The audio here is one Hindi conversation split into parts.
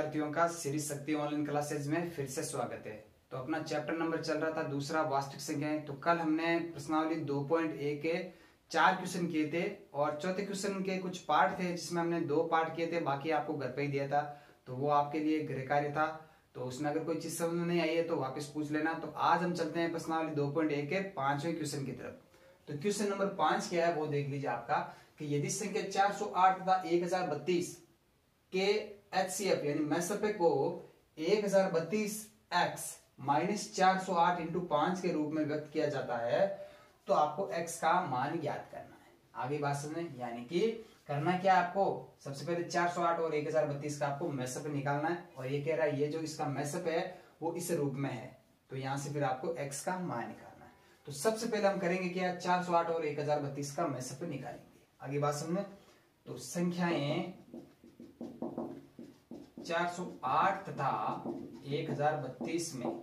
विद्यार्थियों का सीरीज़ शक्ति ऑनलाइन क्लासेज में फिर से स्वागत है। तो अपना चैप्टर नंबर चल रहा था, दूसरा वास्तविक संख्याएँ तो कल हमने प्रश्नावली 2.1 के चार क्वेश्चन किए थे और चौथे क्वेश्चन के कुछ पार्ट थे जिसमें हमने दो पार्ट किए थे, बाकी आपको घर पे ही दिया था। तो वो आपके लिए गृह कार्य था। तो उसमें अगर कोई चीज़ समझ में नहीं आई है तो वापस पूछ लेना। तो आज हम चलते हैं प्रश्नावली दो के पाँचवें क्वेश्चन की तरफ़। तो क्वेश्चन नंबर पाँच क्या है वो देख लीजिए आपका कि यदि संख्या 408 तथा 1032 के एच सी एफ़ यानी मैसपे को एक हज़ार बत्तीस एक्स माइनस चार सौ आठ इंटू पाँच के रूप में व्यक्त किया जाता है तो आपको एक्स का मान ज्ञात करना है। आगे बात समझे, यानी कि करना क्या आपको? सबसे पहले 408 और 1032 का आपको मैसअप निकालना है, और ये कह रहा है, ये जो इसका मैसअप है, वो इस रूप में है। तो यहाँ से फिर आपको एक्स का मान निकालना है। तो सबसे पहले हम करेंगे क्या? 408 और 1032 का मैसअप निकालेंगे। आगे बात समझे तो संख्याएँ 408 तथा 1032 में।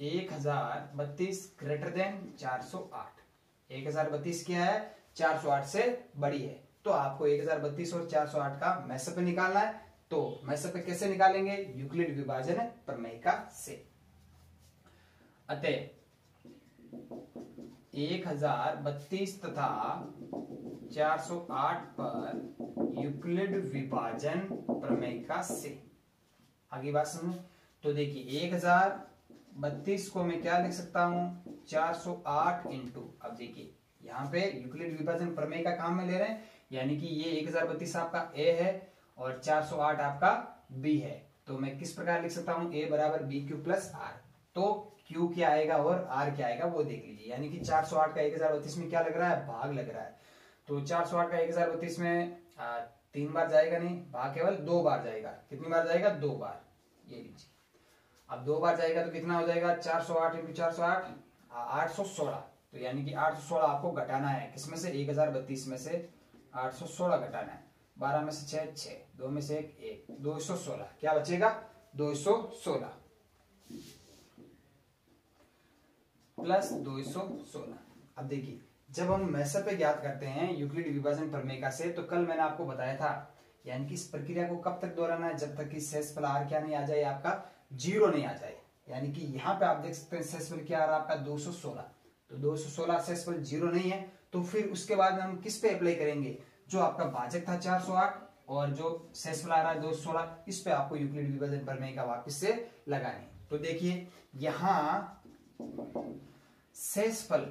1032 ग्रेटर देन 408 1032 क्या है? 408 से बड़ी है। तो आपको 1032 और 408 का मैसअप निकालना है। तो मैसअप कैसे निकालेंगे? यूक्लिड विभाजन प्रमेय से। अतः, एक हज़ार बत्तीस तथा 408 पर यूक्लिड विभाजन प्रमेय का से। आगे बात समझ तो देखिए, एक हज़ार बत्तीस को मैं क्या लिख सकता हूँ? 408 इंटू अब देखिए, यहाँ पे यूक्लिड विभाजन प्रमेय का काम में ले रहे हैं, यानी कि ये एक हज़ार बत्तीस आपका ए है और 408 आपका बी है। तो मैं किस प्रकार लिख सकता हूँ? ए बराबर बी क्यू प्लस आर तो क्यू क्या आएगा और आर क्या आएगा वो देख लीजिए। यानी कि 408 का एक हज़ार बत्तीस में क्या लग रहा है? भाग लग रहा है। तो 408 का एक हज़ार बत्तीस में आ, तीन बार जाएगा नहीं भाग केवल दो बार जाएगा। कितनी बार जाएगा? दो बार। ये लीजिए। अब दो बार जाएगा तो कितना हो जाएगा? चार सौ आठ इंटू चार सौ आठ आठ सौ सोलह। तो यानी कि आठ सौ सोलह आपको घटाना है। किसमें से? एक हज़ार बत्तीस में से आठ सौ सोलह घटाना है। बारह में से छह छह। दो में से एक एक। दो सौ सोलह। क्या बचेगा? दो सौ सोलह। प्लस दो सौ सोलह। अब देखिए जब हम मैसर पे ज्ञात करते हैं यूक्लिड विभाजन प्रमेय से तो कल मैंने आपको बताया था, यानी कि इस प्रक्रिया को कब तक दोहराना है, जब तक कि पर आर क्या नहीं आ जाए, आपका ज़ीरो नहीं आ जाए। यानी कि यहाँ पे आप देख सकते हैं पर क्या आ रहा है, आपका 216 तो 216 सेस पर ज़ीरो नहीं है तो फिर उसके बाद हम किस पे अप्लाई करेंगे? जो आपका भाजक था 408 और जो पर आ रहा है दो सौ सोलह, इस पे आपको यूक्लिड विभाजन प्रमेय का वापिस से लगाने तो देखिए, यहाँ सेसफल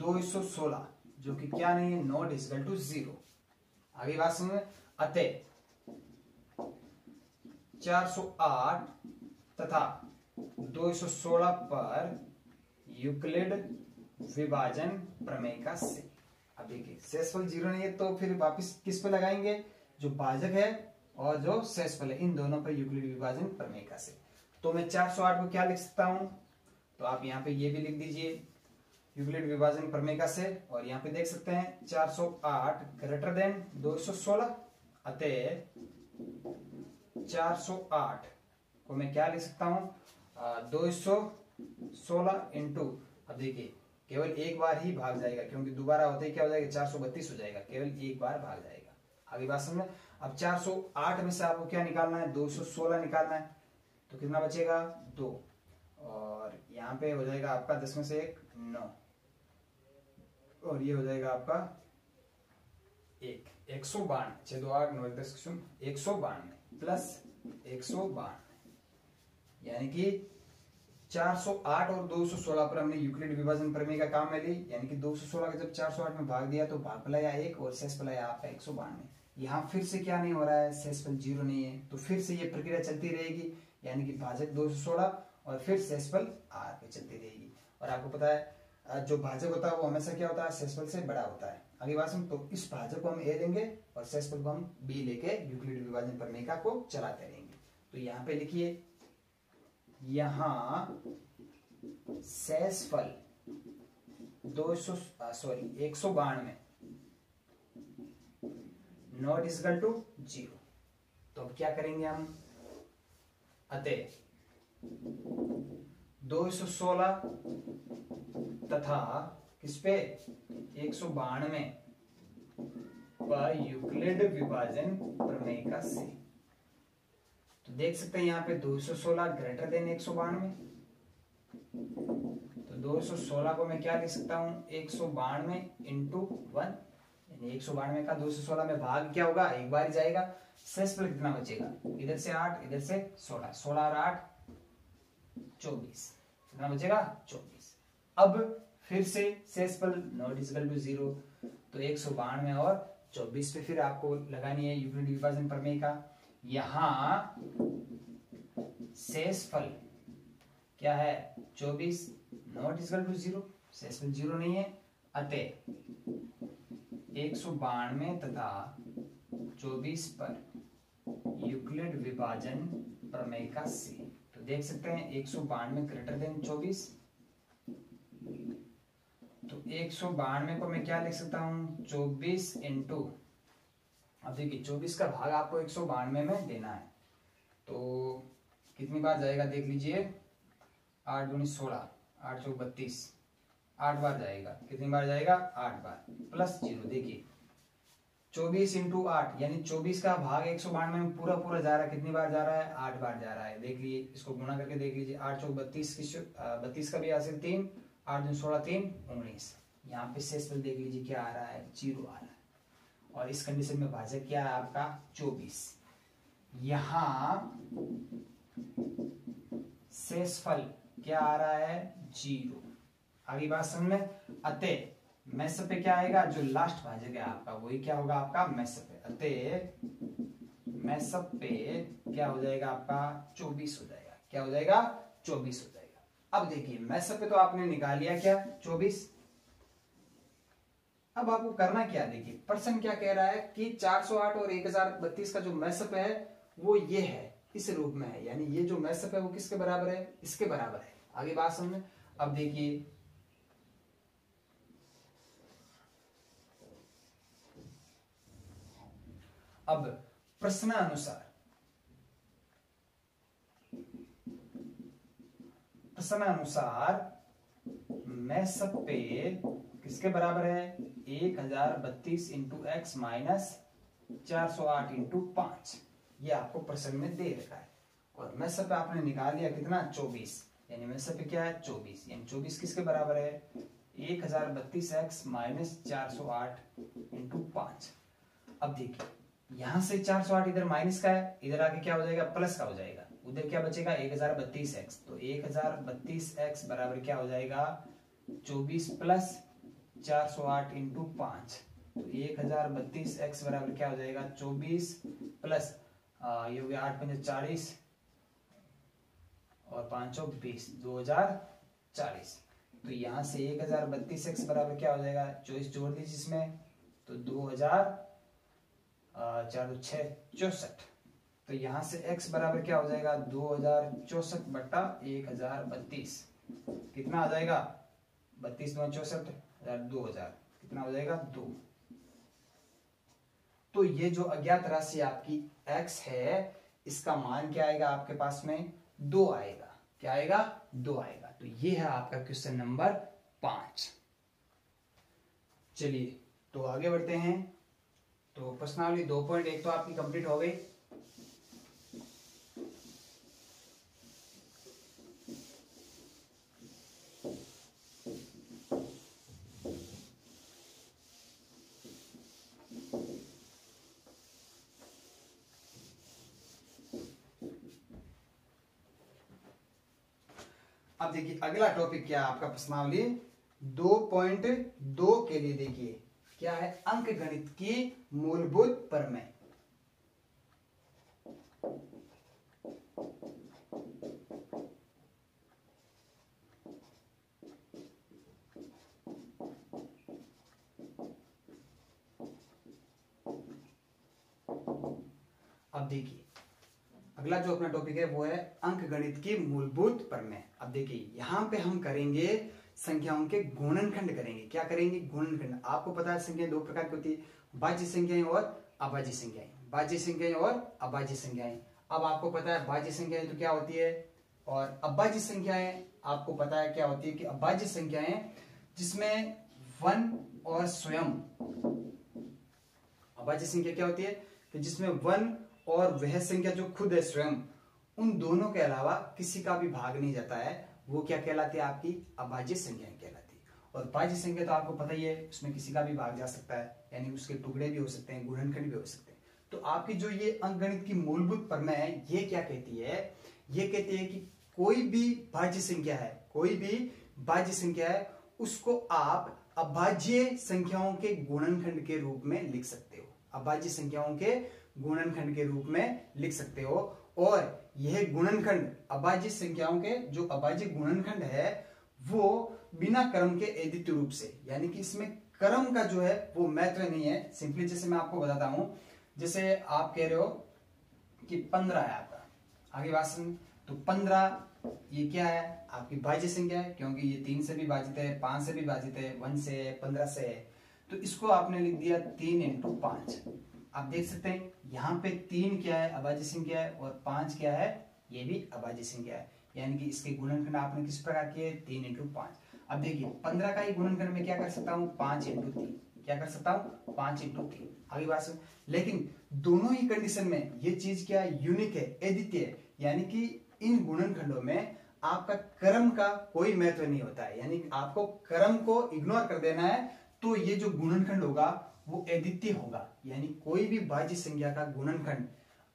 216 जो कि क्या नहीं है, नॉट इजकल टू ज़ीरो। आगे बात समझ अतः 408 तथा 216 पर यूक्लिड विभाजन प्रमेय का से। अब देखिए सेसफल ज़ीरो नहीं है तो फिर वापस किस पे लगाएँगे? जो भाजक है और जो सेसफल है, इन दोनों पर यूक्लिड विभाजन प्रमेय का से। तो मैं 408 को क्या लिख सकता हूँ? तो आप यहाँ पे ये भी लिख दीजिए। यूक्लिड विभाजन प्रमेय से, और यहाँ पे देख सकते हैं 408 ग्रेटर देन 216 अतः 408 को मैं क्या लिख सकता हूँ? दो सौ सोलह इंटू अब देखिए, केवल एक बार ही भाग जाएगा, क्योंकि दोबारा होते ही क्या हो जाएगा? चार सौ बत्तीस हो जाएगा, केवल एक बार भाग जाएगा। आगे बात समझ? अब 408 में से आपको क्या निकालना है? 216 निकालना है तो कितना बचेगा? दो। और यहाँ पे हो जाएगा आपका दस में से एक, नौ। और ये हो जाएगा आपका एक। एक सौ बानवे। छह दो आठ, नौ दस शून्य। एक सौ बानवे प्लस एक सौ बानवे। यानी कि 408 और 216 पर हमने यूक्लिड विभाजन प्रमेय का काम में ली। यानी कि 216 का जब 408 में भाग दिया तो भाग पलाया एक और शेष पलाया आपका एक सौ बानवे। यहाँ फिर से क्या नहीं हो रहा है? शेष पर ज़ीरो नहीं है। तो फिर से ये प्रक्रिया चलती रहेगी। यानी कि भाजक दो सौ सोलह और फिर सेसफल आर पे चलती रहेगी। और आपको पता है जो भाजक होता है, वो हमेशा क्या होता है? सेसफल से बड़ा होता है। अगली बात सुन तो इस भाजक को हम ए लेंगे और सेसफल को हम बी लेके यूक्लिड विभाजन प्रमेय को चलाते रहेंगे। तो यहाँ पे लिखिए, यहाँ सेसफल दो सौ सॉरी एक सौ बानवे नॉट इजकल टू ज़ीरो तो अब क्या करेंगे हम? अतः दो सौ सोलह तथा किस पे एक सौ बानवे व यूक्लिड विभाजन प्रमेय का से। तो देख सकते हैं यहाँ पे 216 ग्रेटर देन एक सौ बानवे। तो 216 को मैं क्या लिख सकता हूँ? एक सौ बानवे इंटू वन यानी एक सौ बानवे का 216 में भाग क्या होगा? एक बार जाएगा। पर कितना बचेगा? इधर से आठ, इधर से सोलह। सोलह और आठ चौबीस। कितना बचेगा? चौबीस। अब फिर से शेष पर नॉट इजकल टू ज़ीरो तो एक सौ बानवे और चौबीस पे फिर आपको लगानी है यूक्लिड विभाजन प्रमेय का। यहाँ शेष फल क्या है? चौबीस नॉट इजकल टू ज़ीरो शेष फल ज़ीरो नहीं है। अतः एक सौ बानवे तथा चौबीस पर यूक्लिड विभाजन प्रमेय का सी तो देख सकते हैं, एक सौ बानवे ग्रेटर देन चौबीस। तो एक सौ बानवे को मैं क्या लिख सकता हूँ? चौबीस इंटू अब देखिए, चौबीस का भाग आपको एक सौ बानवे में देना है। तो कितनी बार जाएगा देख लीजिए, आठ दूनी सोलह, आठ सौ बत्तीस। आठ बार जाएगा। कितनी बार जाएगा? आठ बार। प्लस ज़ीरो, देखिए। चौबीस इंटू आठ, यानी चौबीस का भाग एक सौ बानवे में पूरा पूरा जा रहा है। कितनी बार जा रहा है? आठ बार जा रहा है। देख लीजिए, इसको गुना करके देख लीजिए। आठ चौक बत्तीस बत्तीस का भी आ तीन, आठ दिन सोलह तीन, उन्नीस। यहाँ पे शेष बल देख लीजिए क्या आ रहा है। ज़ीरो आ रहा है। और इस कंडीशन में भाजक क्या है आपका? चौबीस। यहाँ शेष फल क्या आ रहा है? ज़ीरो। आगे बात समझ में? अतः मैस पे क्या आएगा? जो लास्ट भाजक है आपका, वही क्या होगा आपका? मैस पे। अतः मैसअप पे क्या हो जाएगा आपका? चौबीस हो जाएगा। क्या हो जाएगा? चौबीस हो जाएगा। अब देखिए मैसअप पे तो आपने निकाल लिया क्या? चौबीस। अब आपको करना क्या? देखिए, प्रश्न क्या कह रहा है कि 408 और 1032 का जो मैसअप है, वो ये है, इस रूप में है। यानी ये जो मैसअप है, वो किसके बराबर है? इसके बराबर है। आगे बात समझ। अब देखिए अब प्रश्नानुसार। प्रश्नानुसार मैसअप पे किसके बराबर है? एक हज़ार बत्तीस इंटू एक्स माइनस चार सौ आठ इंटू पाँच। ये आपको प्रश्न में दे रखा है। और मैं सब आपने निकाल लिया कितना? चौबीस। यानी मैं सब क्या है? चौबीस। यानी चौबीस किसके बराबर है? एक हज़ार बत्तीस एक्स माइनस चार सौ आठ इंटू पाँच। अब देखिए यहाँ से चार सौ आठ इधर माइनस का है, इधर आके क्या हो जाएगा? प्लस का हो जाएगा। उधर क्या बचेगा? एक हज़ार बत्तीस एक्स। तो एक हज़ार बत्तीस एक्स बराबर क्या हो जाएगा? चौबीस प्लस चार सौ आठ इंटू पाँच। तो एक हज़ार बत्तीस एक्स बराबर क्या हो जाएगा? चौबीस प्लस ये हो गया आठ पंजे चालीस और पाँच सौ बीस, दो हज़ार चालीस। तो यहाँ से एक हज़ार बत्तीस एक्स बराबर क्या हो जाएगा? चौबीस जोड़ दीजिए इसमें तो दो हज़ार चार छ चौसठ। तो यहाँ से x बराबर क्या हो जाएगा? दो हज़ार चौसठ बट्टा एक हज़ार बत्तीस। कितना आ जाएगा? बत्तीस दो चौसठ, हज़ार दो हज़ार। कितना हो जाएगा? दो। तो ये जो अज्ञात राशि आपकी x है, इसका मान क्या आएगा आपके पास में? दो आएगा। क्या आएगा? दो आएगा। तो ये है आपका क्वेश्चन नंबर पाँच। चलिए तो आगे बढ़ते हैं। तो प्रश्नावली दो पॉइंट एक तो आपकी कंप्लीट हो गई। अब देखिए, अगला टॉपिक क्या है आपका प्रश्नावली दो पॉइंट दो के लिए देखिए। क्या है? अंक गणित की मूलभूत प्रमेय। अब देखिए, अगला जो अपना टॉपिक है वो है अंक गणित की मूलभूत प्रमेय। अब देखिए, यहाँ पे हम करेंगे संख्याओं के गुणनखंड करेंगे। क्या करेंगे? गुणनखंड। आपको पता है संख्याएँ दो प्रकार की होती है। बाज्य संख्याएँ और अबाज्य संख्याएँ। बाज्य संख्याएँ और अबाज्य संख्याएँ। अब आपको पता है बाज्य संख्याएँ तो क्या होती है? और अबाज्य संख्याएँ, आपको पता है क्या होती है कि अबाज्य संख्याएँ जिसमें वन और स्वयं अभाज्य संख्या क्या होती है? कि जिसमें वन और वह संख्या जो खुद है स्वयं, उन दोनों के अलावा किसी का भी भाग नहीं जाता है। वो क्या कहलाती है आपकी? अभाज्य संख्या कहलाती है। और भाज्य संख्या तो आपको पता ही है, उसमें किसी का भी भाग जा सकता है, यानी उसके टुकड़े भी हो सकते हैं, गुणनखंड भी हो सकते हैं। तो आपकी जो ये अंकगणित की मूलभूत प्रमेय है, ये क्या कहती है? ये कहती है कि कोई भी भाज्य संख्या है, कोई भी भाज्य संख्या है, उसको आप अभाज्य संख्याओं के गुणनखंड के रूप में लिख सकते हो। अभाज्य संख्याओं के गुणनखंड के रूप में लिख सकते हो। और यह गुणनखंड अभाज्य संख्याओं के जो अभाज्य गुणनखंड है, वो बिना क्रम के एदित्य रूप से, यानी कि इसमें क्रम का जो है, वो महत्व नहीं है। सिंपली जैसे मैं आपको बताता हूँ, जैसे आप कह रहे हो कि पंद्रह है आपका। आगे बात तो पंद्रह, ये क्या है? आपकी भाज्य संख्या है, क्योंकि ये तीन से भी भाजित है, पाँच से भी भाजित है, वन से है, पंद्रह से है। तो इसको आपने लिख दिया तीन इंटू पाँच। आप देख सकते हैं यहाँ पे तीन क्या है? अभाज्य संख्या है? और पाँच क्या है? ये भी अभाज्य संख्या है। यानी कि इसके गुणनखंड आपने किस प्रकार किए? तीन इंटू पाँच। अब देखिए, पंद्रह का ही गुणनखंड में क्या कर सकता हूँ? पाँच इंटू तीन। क्या कर सकता हूँ? पाँच इंटू तीन। आगे बात लेकिन दोनों ही कंडीशन में ये चीज़ क्या यूनिक है, अद्वितीय यानी कि इन गुणनखंडों में आपका कर्म का कोई महत्व नहीं होता है। यानी आपको कर्म को इग्नोर कर देना है तो ये जो गुणनखंड होगा वो अद्वितीय होगा। यानी कोई भी भाज्य संख्या का गुणनखंड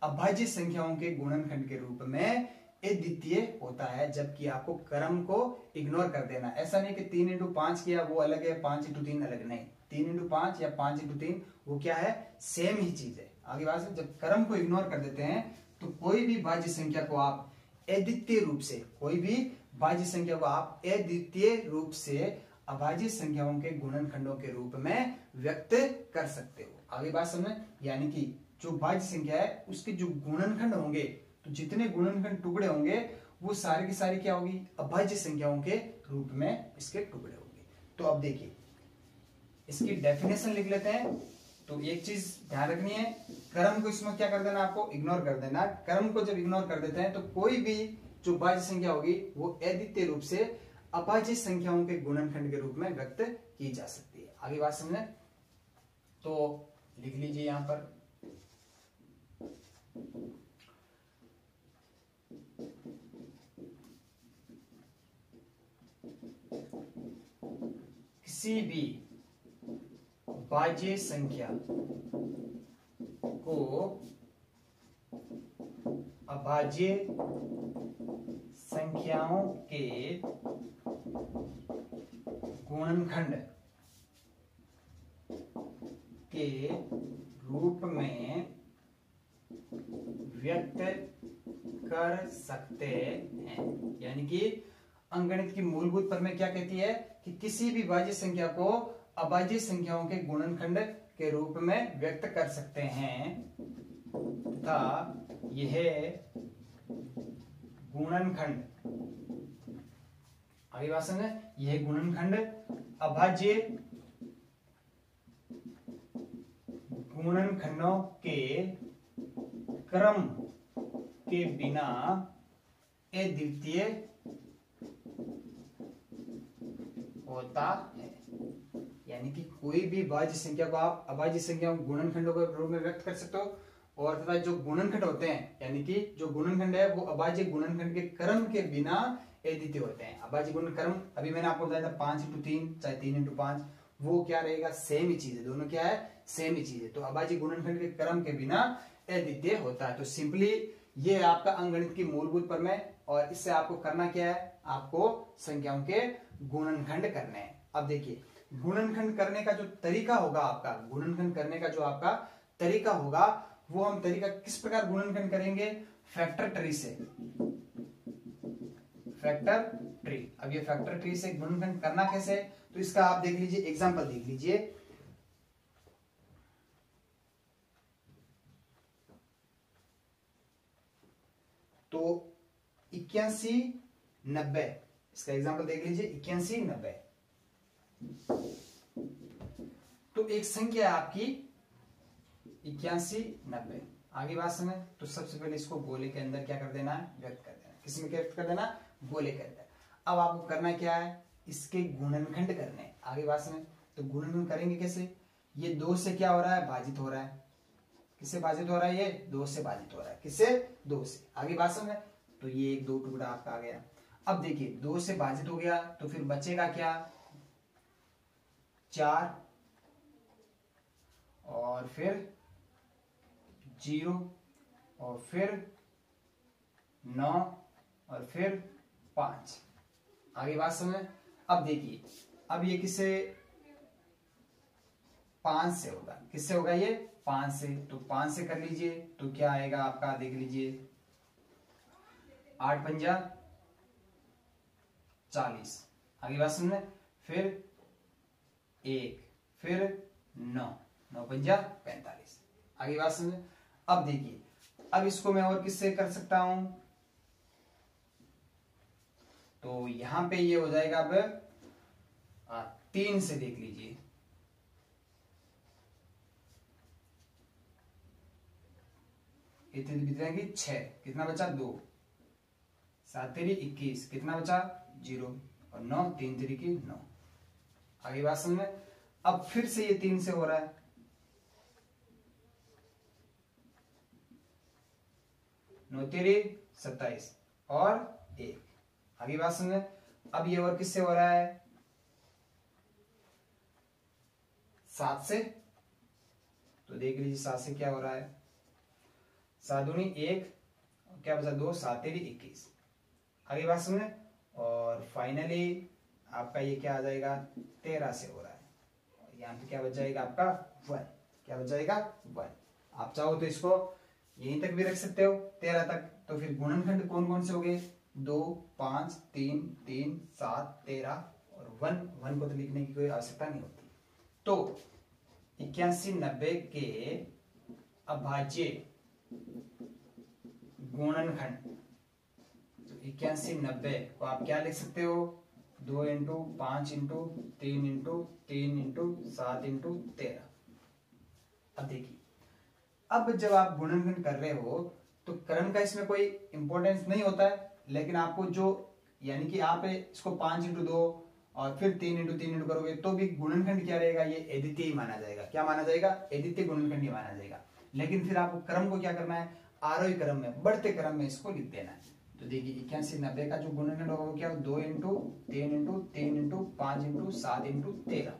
अभाज्य संख्याओं के गुणनखंड के रूप में द्वितीय होता है, जबकि आपको कर्म को इग्नोर कर देना। ऐसा नहीं कि तीन इंटू पाँच किया, वो अलग है, पाँच इंटू तीन अलग नहीं। तीन इंटू पाँच या पाँच इंटू तीन, वो क्या है? सेम ही चीज़ है। आगे बात जब कर्म को इग्नोर कर देते हैं तो कोई भी भाज्य संख्या को आप अद्वितीय रूप से, कोई भी भाज्य संख्या को आप अद्वितीय रूप से अभाज्य संख्याओं के गुणनखंडों के रूप में व्यक्त कर सकते हो। आगे बात समझ, यानी कि जो भाज्य संख्या है, उसके जो गुणनखंड होंगे तो जितने गुणनखंड टुकड़े होंगे, वो सारे की सारी क्या होगी? अभाज्य संख्याओं के रूप में इसके टुकड़े होंगे। तो अब देखिए, इसकी डेफिनेशन लिख लेते हैं। तो एक चीज़ ध्यान रखनी है, कर्म को इसमें क्या कर देना आपको? इग्नोर कर देना। कर्म को जब इग्नोर कर देते हैं तो कोई भी जो भाज्य संख्या होगी, वो अद्वितीय रूप से अभाज्य संख्याओं के गुणनखंड के रूप में व्यक्त की जा सकती है। आगे बात समझे? तो लिख लीजिए यहाँ पर। किसी भी बाज्य संख्या को अभाज्य संख्याओं के गुणनखंड के रूप में व्यक्त कर सकते हैं। यानी कि अंगणित की मूलभूत पर में क्या कहती है कि किसी भी भाज्य संख्या को अभाज्य संख्याओं के गुणनखंड के रूप में व्यक्त कर सकते हैं। तथा यह गुणनखंड अभिभाषण यह गुणनखंड अभाज्य गुणनखंडों के क्रम के बिना अद्वितीय होता है। यानी कि कोई भी भाज्य संख्या को आप अभाज्य संख्या गुणनखंडों के रूप में व्यक्त कर सकते हो और तथा जो गुणनखंड होते हैं, यानी कि जो गुणनखंड है, वो अभाज्य गुणनखंड के क्रम के बिना एदित्य होते हैं। अभाज्य गुण क्रम अभी मैंने आपको बताया था पाँच इंटू तीन, चाहे तीन इंटू पाँच, वो क्या रहेगा? सेम ही चीज़ है। दोनों क्या है? सेम ही चीज़ है। तो अभाज्य गुणनखंड के क्रम के बिना अद्वितीय होता है। तो सिंपली ये आपका अंगणित की मूलभूत पर में और इससे आपको करना क्या है? आपको संख्याओं के गुणनखंड करने हैं। अब देखिए, गुणनखंड करने का जो तरीका होगा आपका, गुणनखंड करने का जो आपका तरीका होगा, वो हम तरीका किस प्रकार गुणनखंड करेंगे? फैक्टर ट्री से। फैक्टर ट्री अब ये फैक्टर ट्री से गुणनखंड करना कैसे तो इसका आप देख लीजिए एग्जांपल देख लीजिए। तो इक्यासी नब्बे, इसका एग्जांपल देख लीजिए, इक्यासी नब्बे। तो एक संख्या आपकी, इक्यासी नब्बे। आगे बात समझ तो सबसे पहले इसको गोले के अंदर क्या कर देना है? व्यक्त कर देना किसमें व्यक्त कर देना गोले के अंदर अब आपको करना क्या है? इसके गुणनखंड करने आगे बात समझ तो गुणनखंड करेंगे कैसे? ये दो से क्या हो रहा है? भाजित हो रहा है। किससे भाजित हो रहा है ये? दो से भाजित हो रहा है। किससे? दो से। आगे बात समझ तो ये एक दो टुकड़ा आपका आ गया। अब देखिए, दो से भाजित हो गया तो फिर बचेगा क्या? चार। और फिर ज़ीरो। और फिर नौ। और फिर पाँच। आगे बात समझ अब देखिए, अब ये किससे पाँच से होगा? किससे होगा ये? पाँच से। तो पाँच से कर लीजिए तो क्या आएगा आपका? देख लीजिए। आठ पंजा, चालीस। आगे बात समझ फिर एक, फिर नौ। नौ पंजा, पैंतालीस। आगे बात समझ अब देखिए, अब इसको मैं और किससे कर सकता हूँ? तो यहाँ पे ये हो जाएगा अब तीन से देख लीजिए। इतनी छ कितना बचा? दो। सात तेरी इक्कीस। कितना बचा? ज़ीरो। और नौ, तीन तेरी की नौ। आगे बात समझ में? अब फिर से ये तीन से हो रहा है। नौ तेरी सत्ताईस। और एक। आगे बात समझ अब ये और किससे हो रहा है? सात से? तो देख लीजिए सात से क्या हो रहा है। साधुनी एक, क्या बचा दो? सात तेरी इक्कीस। आगे बात समझे और फाइनली आपका ये क्या आ जाएगा? तेरह से हो रहा है। यहाँ पे क्या बच जाएगा आपका? वन। क्या बच जाएगा? वन। आप चाहो तो इसको यहीं तक भी रख सकते हो, तेरह तक। तो फिर गुणनखंड कौन कौन से हो गए? दो, पाँच, तीन तीन, सात, तेरह और वन वन को तो लिखने की कोई आवश्यकता नहीं होती। तो इक्यासी नब्बे के अभाज्य गुणनखंड तो इक्यासी नब्बे को आप क्या लिख सकते हो? दो इंटू पाँच इंटू तीन इंटू तीन इंटू सात इंटू तेरह। अब देखिए, अब जब आप गुणनखंड कर रहे हो तो क्रम का इसमें कोई इंपॉर्टेंस नहीं होता है। लेकिन आपको जो, यानी कि आप इसको पाँच इंटू दो और फिर तीन इंटू तीन इंटू करोगे तो भी गुणनखंड क्या रहेगा? ये एदित्य ही माना जाएगा। क्या माना जाएगा? एदित्य गुणनखंड ही माना जाएगा। लेकिन फिर आपको क्रम को क्या करना है? आरोही क्रम में, बढ़ते क्रम में इसको लिख देना है। तो देखिए, इक्यासी नब्बे का जो गुणनखंड होगा, वो क्या दो इंटू तीन इंटू तीन इंटू पाँच इंटू सात इंटू तेरह।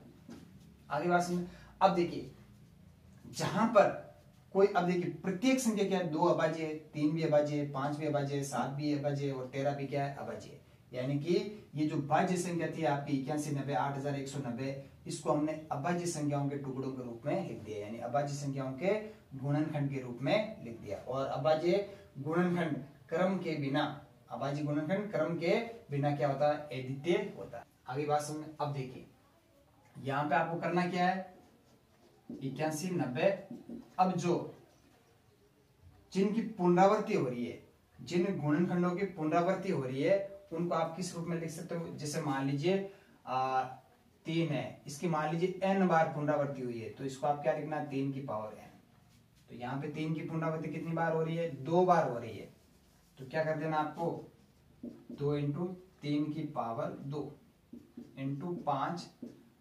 आगे बात समझ अब देखिए, जहाँ पर कोई, अब देखिए, प्रत्येक संख्या क्या है? दो अबाजी है, तीन भी अबाजी है, पाँच भी अबाजी है, सात भी अबाजी है और तेरह भी क्या है? अबाजी है। यानी कि ये जो बाज्य संख्या थी आपकी इक्यासी, नब्बे, आठ हज़ार एक सौ नब्बे, इसको हमने अभाज्य संख्याओं के टुकड़ों के रूप में लिख दिया। यानी अबाज्य संख्याओं के गुणनखंड के रूप में लिख दिया। और अबाज्य गुणनखंड क्रम के बिना अबाजी गुणनखंड क्रम के बिना क्या होता? है एदित्य होता। है आगे बात समझ अब देखिए, यहाँ पे आपको करना क्या है? इक्यासी नब्बे अब जो जिनकी पुनरावृत्ति हो रही है, जिन गुणनखंडों की पुनरावृत्ति हो रही है, उनको आप किस रूप में लिख सकते हो? जैसे मान लीजिए तीन है, इसकी मान लीजिए एन बार पुनरावृत्ति हुई है तो इसको आप क्या लिखना? तीन की पावर एन तो यहाँ पे तीन की पुनरावृत्ति कितनी बार हो रही है? दो बार हो रही है। तो क्या कर देना आपको? दो इंटू तीन की पावर दो इंटू पाँच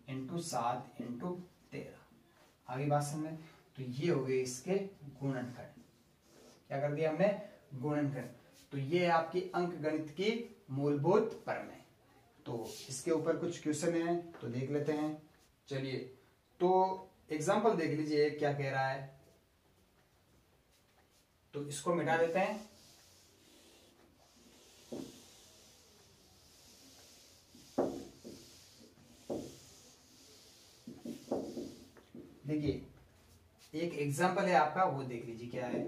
इंटू सात इंटू तेरह। आगे बात समझ तो ये हो गए इसके गुणनखंड क्या कर दिया हमने? गुणनखंड तो ये आपकी अंक गणित की मूलभूत है। तो इसके ऊपर कुछ क्वेश्चन है तो देख लेते हैं। चलिए तो एग्ज़ाम्पल देख लीजिए, क्या कह रहा है। तो इसको मिटा देते हैं। देखिए, एक एग्ज़ाम्पल है आपका, वो देख लीजिए क्या है।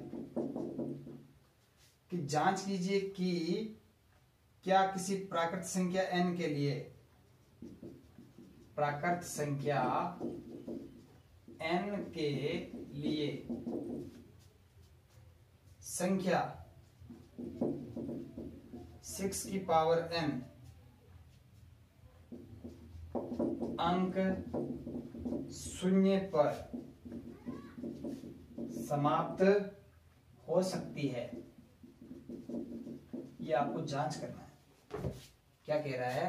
कि जाँच कीजिए कि क्या किसी प्राकृत संख्या एन के लिए प्राकृत संख्या एन के लिए संख्या सिक्स की पावर n अंक शून्य पर समाप्त हो सकती है। ये आपको जाँच करना है। क्या कह रहा है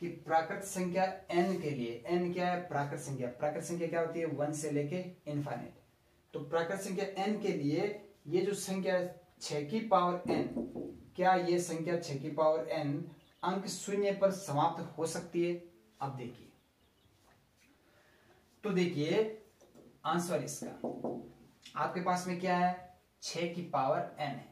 कि प्राकृत संख्या n के लिए, n क्या है? प्राकृत संख्या। प्राकृत संख्या क्या होती है? वन से लेके इन्फाइनेट तो प्राकृत संख्या n के लिए ये जो संख्या छ की पावर n, क्या ये संख्या छ की पावर n अंक शून्य पर समाप्त हो सकती है? अब देखिए। तो देखिए आंसर इसका। आपके पास में क्या है? छ की पावर n है।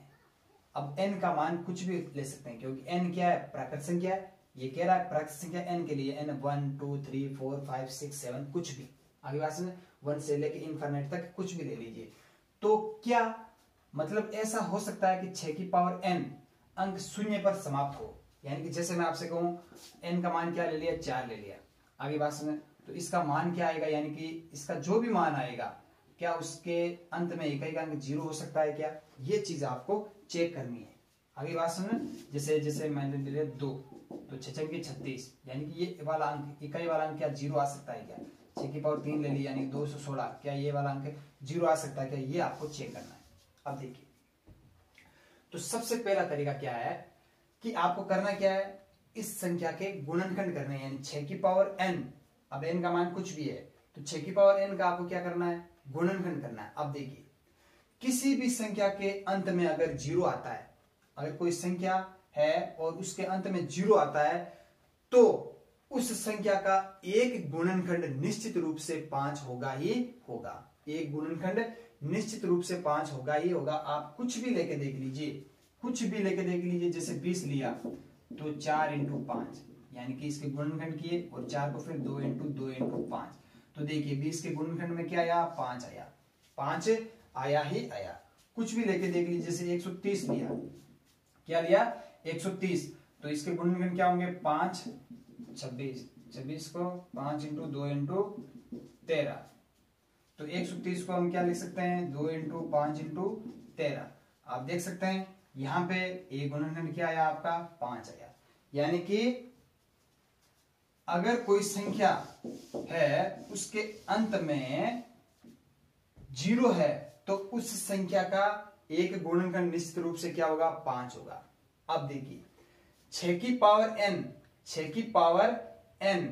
अब n का मान कुछ भी ले सकते हैं, क्योंकि n क्या है? प्राकृत संख्या ये कह रहा है प्राकृत संख्या n के लिए n one two three four five six seven कुछ भी। आगे बात सुन वन से लेके इनफाइनाइट तक कुछ भी ले लीजिए। तो क्या मतलब ऐसा हो सकता है कि छ की पावर n अंक शून्य पर समाप्त हो? यानी कि जैसे मैं आपसे कहूँ एन का मान क्या ले लिया? चार ले लिया। आगे बात सुने। तो इसका मान क्या आएगा? यानी कि इसका जो भी मान आएगा, क्या उसके अंत में एक ही अंक ज़ीरो हो सकता है क्या? ये चीज़ आपको चेक करनी है। आगे बात सुन। जैसे जैसे मैंने ले लिया दो तो की छत्तीस। यानी कि ये वाला अंक, इकाई वाला अंक क्या ज़ीरो आ सकता है क्या? छह की पावर तीन ले ली, यानी दो सौ सोलह। क्या ये वाला अंक ज़ीरो आ सकता है क्या? ये आपको चेक करना है। अब देखिए। तो सबसे पहला तरीका क्या है? कि आपको करना क्या है? इस संख्या के गुणनखंड करने यानी छह की पावर एन अब एन का मान कुछ भी है तो छह की पावर एन का आपको क्या करना है? गुणनखंड करना है। अब देखिए, किसी भी संख्या के अंत में अगर ज़ीरो आता है, अगर कोई संख्या है और उसके अंत में ज़ीरो आता है तो उस संख्या का एक गुणनखंड निश्चित रूप से पाँच होगा ही होगा। एक गुणनखंड निश्चित रूप से पाँच होगा ही होगा। आप कुछ भी लेके देख लीजिए। कुछ भी लेके देख लीजिए, जैसे बीस लिया तो चार इंटू पाँच, यानी कि इसके गुणनखंड किए और चार को फिर दो इंटू दो इंटू पाँच। तो देखिए, बीस के गुणनखंड में क्या आया? पाँच आया। पाँच आया ही आया। कुछ भी लेके देख लीजिए, जैसे 130 लिया। क्या लिया? 130 तो इसके गुणनखंड क्या होंगे? पाँच, छब्बीस। छब्बीस को पाँच इंटू दो इंटू तेरह। तो 130 को हम क्या लिख सकते हैं? दो इंटू पाँच इंटू तेरह। आप देख सकते हैं यहाँ पे एक गुणनखंड क्या आया आपका? पाँच आया। यानी कि अगर कोई संख्या है, उसके अंत में ज़ीरो है तो उस संख्या का एक गुणनखंड निश्चित रूप से क्या होगा? पाँच होगा। अब देखिए छ की पावर एन छ की पावर एन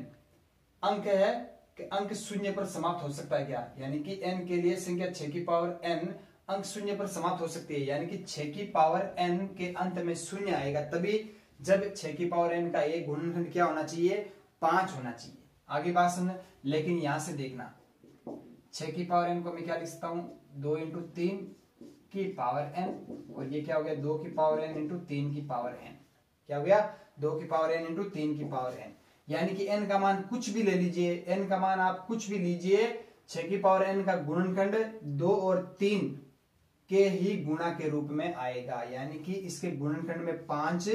अंक है कि अंक शून्य पर समाप्त हो सकता है क्या? यानी कि एन के लिए संख्या छ की पावर एन अंक शून्य पर समाप्त हो सकती है, यानी कि छ की पावर एन के अंत में शून्य आएगा, तभी जब छ की पावर एन का एक गुणनखंड क्या होना चाहिए? पाँच होना चाहिए। आगे बात समझ लेकिन यहाँ से देखना। छ की पावर एन को मैं क्या लिख सकता हूँ? दो इंटू तीन की पावर एन और ये क्या हो गया? दो की पावर एन इंटू तीन की पावर एन क्या हो गया? दो की पावर एन इंटू तीन की पावर एन यानी कि एन का मान कुछ भी ले लीजिए एन का मान आप कुछ भी लीजिए छ की पावर एन का गुणनखंड दो और तीन के ही गुणा के रूप में आएगा, यानी कि इसके गुणनखंड में पाँच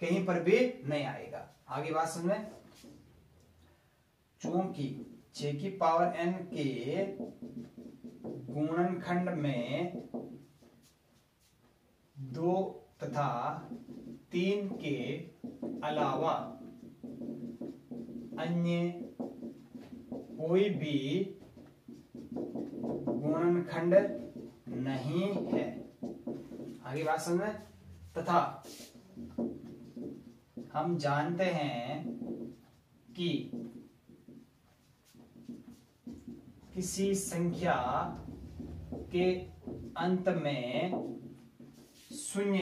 कहीं पर भी नहीं आएगा। आगे बात समझ में चूँकि छ की पावर एन के गुणनखंड में दो तथा तीन के अलावा अन्य कोई भी गुणनखंड नहीं है। आगे बात समझ में? तथा हम जानते हैं कि किसी संख्या के अंत में शून्य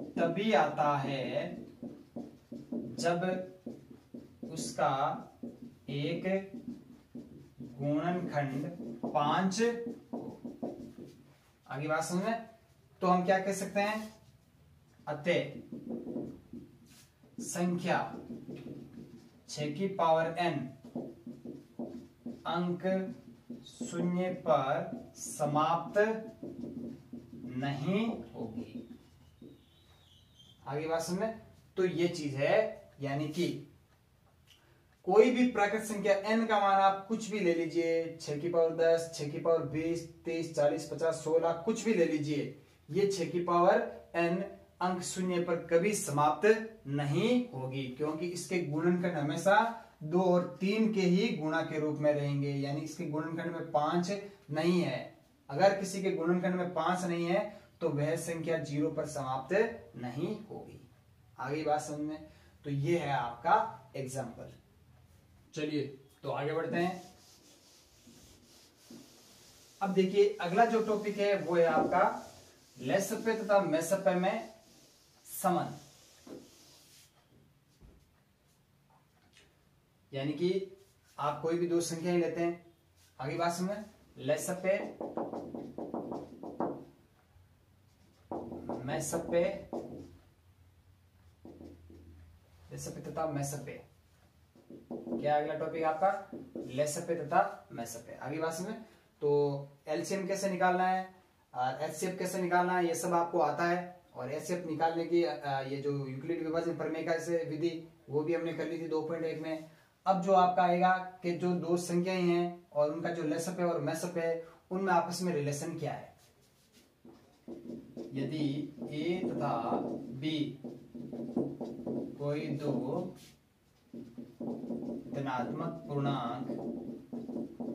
तभी आता है जब उसका एक गुणनखंड पाँच आगे बात समझ में? तो हम क्या कह सकते हैं? अतः संख्या छ की पावर एन अंक शून्य पर समाप्त नहीं होगी। आगे बात समझ में? तो ये चीज़ है, यानी कि कोई भी प्राकृत संख्या एन का मान आप कुछ भी ले लीजिए छ की पावर दस छ की पावर बीस, तीस, चालीस, पचास, सोलह, कुछ भी ले लीजिए, ये छ की पावर एन अंक शून्य पर कभी समाप्त नहीं होगी, क्योंकि इसके गुणनखंड हमेशा दो और तीन के ही गुणा के रूप में रहेंगे, यानी इसके गुणनखंड में पाँच नहीं है। अगर किसी के गुणनखंड में पाँच नहीं है तो वह संख्या ज़ीरो पर समाप्त नहीं होगी। आगे बात समझ में? तो ये है आपका एग्ज़ाम्पल चलिए तो आगे बढ़ते हैं। अब देखिए, अगला जो टॉपिक है, वो है आपका लेसपे तथा मेसपे में समन। यानी कि आप कोई भी दो संख्या ही लेते हैं। आगे बात समझ लेसपे, मैसपे, लेसपे तथा मैसपे। क्या अगला टॉपिक आपका? लेसपे तथा मैसपे आगे बात समझ तो एलसीएम कैसे निकालना है? एचसीएफ कैसे निकालना है? ये सब आपको आता है। और एचसीएफ निकालने की ये जो यूक्लिड विभाजन प्रमेय से विधि, वो भी हमने कर ली थी दो पॉइंट एक में। अब जो आपका आएगा कि जो दो संख्याएँ हैं और उनका जो लेसअप है और मैसअप है उनमें आपस में रिलेशन क्या है? यदि ए तथा बी कोई दो धनात्मक पूर्णांक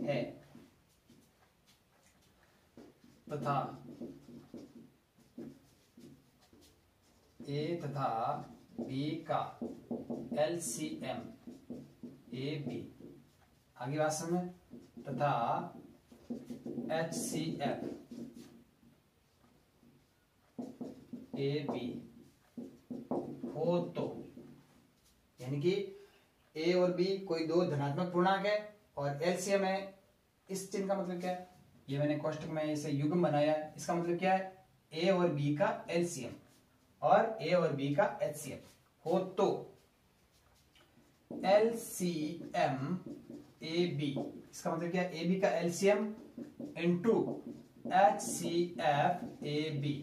है। तथा ए तथा बी का एलसीएम, ए, बी। आगे बात समझ तथा H C F A, B. हो तो यानी कि ए और बी कोई दो धनात्मक पूर्णांक है और एलसीएम है। इस चिन्ह का मतलब क्या है? ये मैंने कोष्टक में इसे युग्म बनाया है। इसका मतलब क्या है? ए और बी का एलसीएम और ए और बी का एचसीएम हो तो L C M A B इसका मतलब क्या ए बी का LCM into H C F A B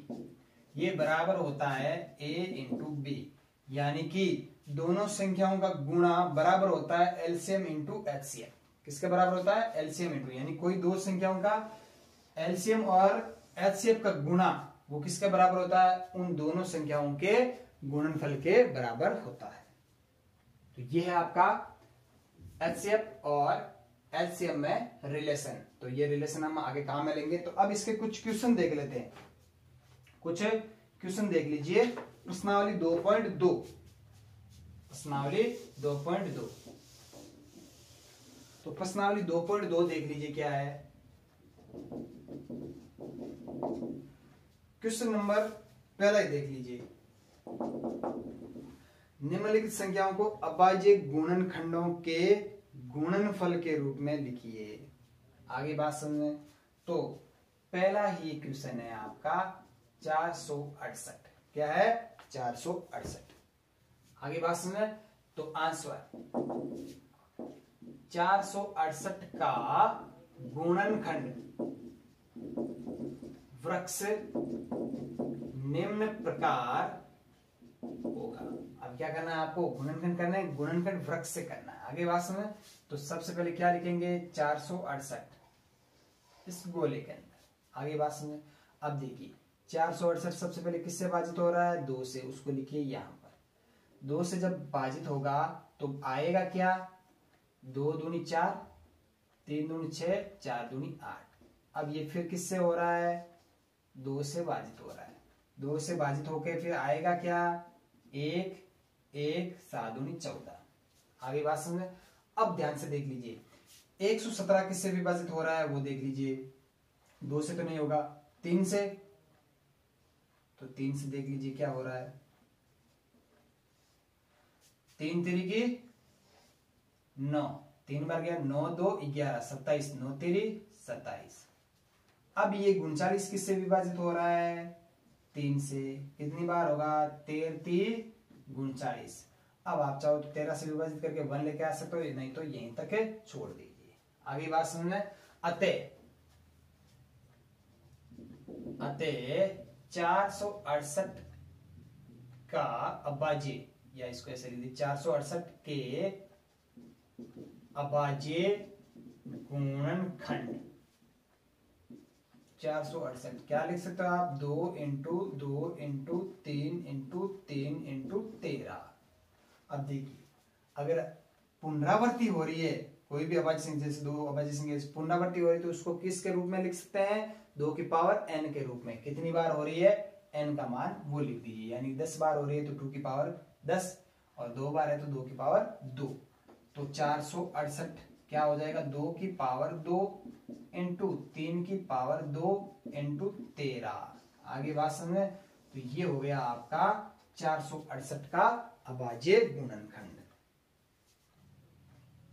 ये बराबर होता है ए इंटू बी यानी कि दोनों संख्याओं का गुणा बराबर होता है एलसीएम इंटू एचसीएम। किसके बराबर होता है? एलसीएम इंटू यानी कोई दो संख्याओं का एलसीएम और एचसीएफ का गुणा, वो किसके बराबर होता है? उन दोनों संख्याओं के गुणनफल के बराबर होता है। तो ये है आपका एचसीएफ और एचसीएम में रिलेशन तो ये रिलेशन हम आगे काम में लेंगे? तो अब इसके कुछ क्वेश्चन देख लेते हैं। कुछ क्वेश्चन देख लीजिए। प्रश्नावली दो पॉइंट दो। प्रश्नावली दो पॉइंट दो। तो प्रश्नावली दो पॉइंट दो देख लीजिए क्या है। क्वेश्चन नंबर पहला ही देख लीजिए। निम्नलिखित संख्याओं को अबाज्य गुणन खंडों के गुणनफल के रूप में लिखिए। आगे बात समझे। तो पहला ही क्वेश्चन है आपका, चार सौ अड़सठ। क्या है? चार सौ अड़सठ। आगे बात समझे तो आंसर चार सौ अड़सठ का गुणनखंड वृक्ष निम्न प्रकार होगा। अब क्या करना है आपको? गुणनखंड करना है, गुणनखंड वृक्ष से करना है। आगे बात समझ तो सबसे पहले क्या लिखेंगे? चार सौ अड़सठ। इस गोले के अंदर। आगे बात समझ अब देखिए, चार सौ अड़सठ सबसे पहले किससे बाजित हो रहा है? दो से। उसको लिखिए यहाँ दो से जब बाजित होगा तो आएगा क्या? दो दूनी चार, तीन दूनी छ चार दूनी आठ। अब ये फिर किससे हो रहा है? दो से बाजित हो रहा है। दो से बाजित होके फिर आएगा क्या? एक एक, सात दूनी चौदह। आगे बात समझे? अब ध्यान से देख लीजिए। एक सौ सत्रह किससे विभाजित हो रहा है, वो देख लीजिए। दो से तो नहीं होगा। तीन से? तो तीन से देख लीजिए क्या हो रहा है। तीन तरीके नौ। तीन बार गया, नौ, दो, ग्यारह, सत्ताईस, नौ तेरी, सत्ताईस। अब ये उनचालीस किससे विभाजित हो रहा है? तीन से। कितनी बार होगा? तेरती उनचालीस। अब आप चाहो तो तेरह से विभाजित करके वन लेके आ सकते हो, नहीं तो यहीं तक छोड़ दीजिए। आगे बात समझ अतः। अतः चार सौ अड़सठ का अबाजे या इसको ऐसे लिख दीजिए चार सौ अड़सठ के अबाजे गुणन खंड। चार सौ अड़सठ, क्या लिख सकते हो आप? दो इंटू दो इंटू, तीन इंटू तीन इंटू तेरह। अब देखिए, अगर पुनरावृत्ति हो रही है, कोई भी अबाज सिंह जैसे दो अबाज सिंह पुनरावृत्ति हो रही है तो उसको किसके रूप में लिख सकते हैं? दो की पावर एन के रूप में। कितनी बार हो रही है? एन का मान वो लिख दीजिए, यानी दस बार हो रही है तो टू की पावर दस और दो बार है तो दो की पावर दो। तो चार सौ अड़सठ क्या हो जाएगा? दो की पावर दो इंटू तीन की पावर दो इंटू तेरह। आगे बात समझ? तो ये हो गया आपका चार सौ अड़सठ का अभाज्य गुणनखंड।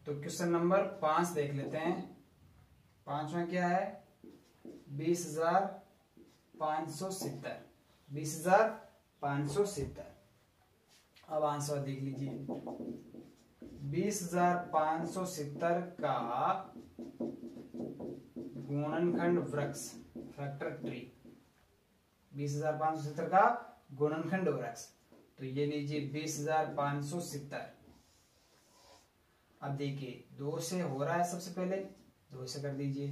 तो क्वेश्चन नंबर पाँच देख लेते हैं। पांचवा क्या है? बीस हज़ार पाँच सौ सितर बीस हज़ार पाँच सौ सितर अब आंसर देख लीजिए। बीस हज़ार पाँच सौ सितर का गुणनखंड वृक्ष फैक्टर ट्री। बीस हज़ार पाँच सौ सितर का गुणनखंड वृक्ष। तो ये लीजिए बीस हज़ार पाँच सौ सितर अब देखिए, दो से हो रहा है सबसे पहले, दो से कर दीजिए।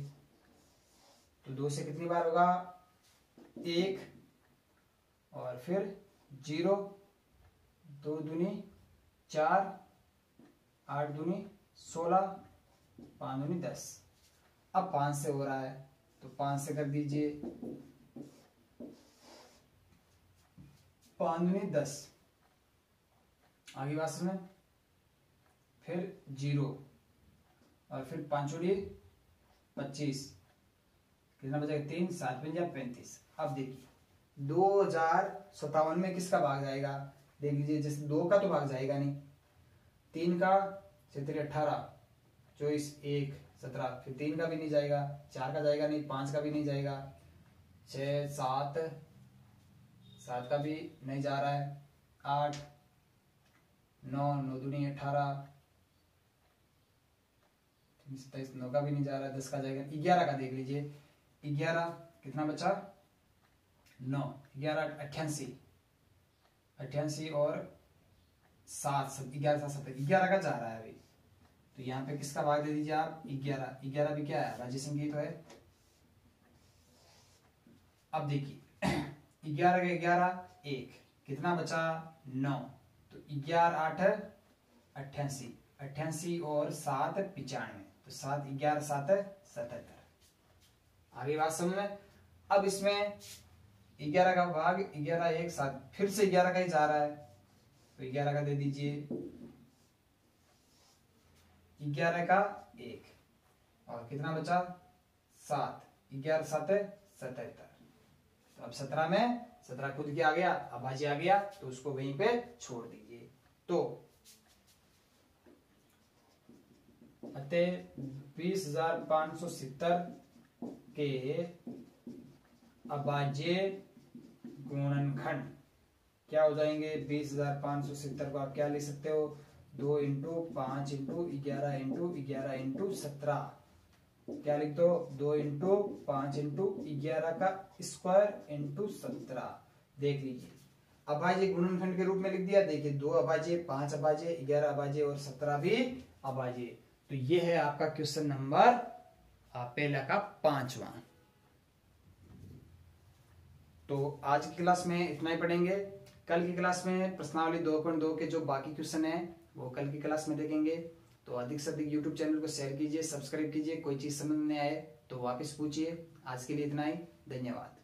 तो दो से कितनी बार होगा? एक और फिर ज़ीरो। दो दुनी, चार, आठ दूनी, सोलह, पाँच दूनी, दस। अब पाँच से हो रहा है तो पाँच से कर दीजिए। पाँच दूनी, दस। आगे बात सुने। फिर ज़ीरो। और फिर पाँच उड़ी पच्चीस। कितना बचेगा? तीन, सात पंजा पैंतीस। अब देखिए, दो हज़ार सत्तावन में किसका भाग जाएगा? देख लीजिए, जैसे दो का तो भाग जाएगा नहीं। तीन का छत्री अठारह, चौबीस, एक, सत्रह, फिर तीन का भी नहीं जाएगा, चार का जाएगा नहीं, पाँच का भी नहीं जाएगा छ सात सात का भी नहीं जा रहा है, आठ, नौ नौ दूनी अठारह, सत्ताईस, नौ का भी नहीं जा रहा है दस का जाएगा, ग्यारह का देख लीजिए, ग्यारह कितना बचा? नौ, ग्यारह अठासी अठासी और सात, सब ग्यारह, सात सत्तर ग्यारह का जा रहा है अभी। तो यहाँ पे किसका भाग दे दीजिए आप? ग्यारह ग्यारह भी क्या है? राज्य संगीत है। अब देखिए, ग्यारह का ग्यारह, एक। कितना बचा? नौ। तो ग्यारह, आठ अट्ठासी अट्ठासी और सात, पिचानवे। तो सात, ग्यारह, सात, सतहत्तर। आगे बात समझ में अब इसमें ग्यारह का भाग, ग्यारह एक सात फिर से ग्यारह का ही जा रहा है। तो ग्यारह का दे दीजिए। ग्यारह का एक। और कितना बचा? सात। ग्यारह सात सतहत्तर। तो अब सत्रह में, सत्रह खुद के आ गया अभाज्य आ गया तो उसको वहीं पे छोड़ दीजिए। तो अतः बीस हज़ार पाँच सौ सितर के अबाजे गुणनखंड क्या हो जाएँगे? बीस हज़ार पाँच सौ सितर को आप क्या लिख सकते हो? दो इंटू पाँच इंटू ग्यारह इंटू ग्यारह इंटू सत्रह। क्या लिख दो? दो इंटू पाँच इंटू ग्यारह का स्क्वायर इंटू सत्रह। देख लीजिए। अभाज्य गुणनखंड के रूप में लिख दिया। देखिए, दो अभाज्य, पाँच अभाज्य, ग्यारह अभाज्य और सत्रह भी अभाज्य। तो ये है आपका क्वेश्चन नंबर पहला का पांचवा। तो आज की क्लास में इतना ही पढ़ेंगे। कल की क्लास में प्रश्नावली 2.2 के जो बाकी क्वेश्चन है, वो कल की क्लास में देखेंगे। तो अधिक से अधिक यूट्यूब चैनल को शेयर कीजिए सब्सक्राइब कीजिए, कोई चीज़ समझ में आए तो वापिस पूछिए। आज के लिए इतना ही। धन्यवाद।